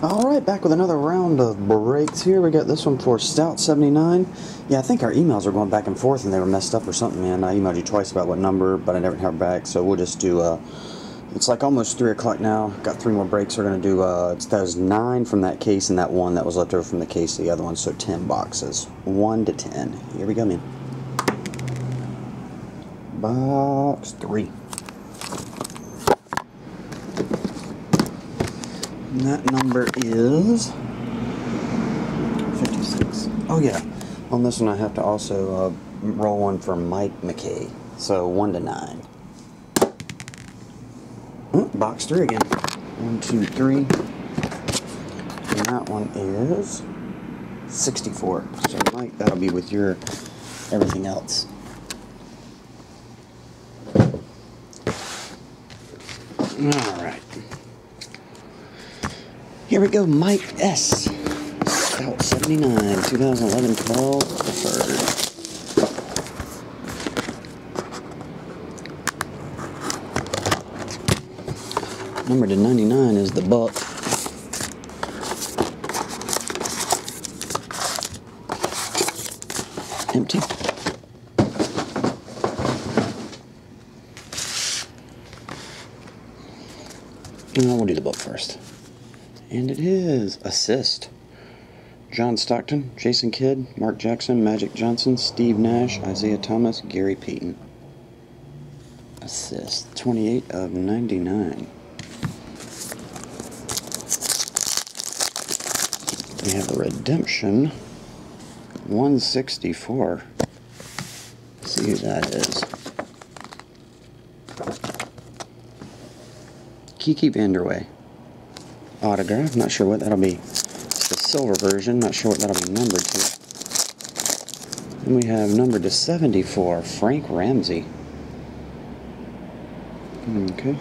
Alright, back with another round of breaks here. We got this one for Stout79. Yeah, I think our emails are going back and forth and they were messed up or something, man. I emailed you twice about what number, but I never heard back, so we'll just do, uh, it's like almost 3 o'clock now. Got three more breaks. We're going to do, uh, that was 9 from that case and that one that was left over from the case, the other one, so 10 boxes. 1 to 10. Here we go, man. Box 3. And that number is 56. Oh yeah, on this one I have to also uh, roll one for Mike McKay. So 1 to 9. Oh, box 3 again. One, two, three. And that one is 64. So Mike, that'll be with your everything else. Alright. Here we go, Mike S. Stout 79, 2011 12, preferred. Number to 99 is the Buck. Empty. No, we'll do the buck first. And it is assist. John Stockton, Jason Kidd, Mark Jackson, Magic Johnson, Steve Nash, Isiah Thomas, Gary Payton. Assist. 28 of 99. We have a redemption. 164. Let's see who that is. Kiki Vandeweghe autograph. Not sure what that'll be. It's the silver version. Not sure what that'll be numbered to. And we have numbered to 74, Frank Ramsey. Okay.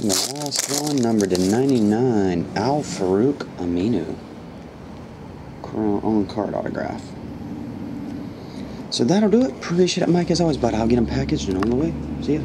And the last one, numbered to 99, Al-Farouq Aminu. Crown On card autograph. So that'll do it. Appreciate it, Mike, as always, but I'll get them packaged and on the way. See ya.